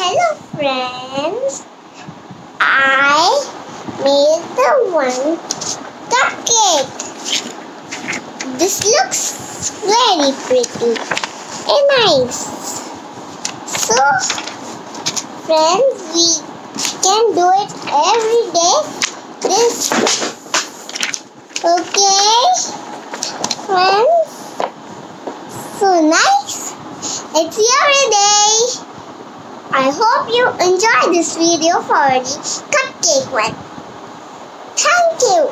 Hello friends, I made the one cupcake. This looks very pretty and nice. So friends, we can do it every day. This okay, friends. So nice. It's your day. I hope you enjoyed this video for the cupcake one. Thank you.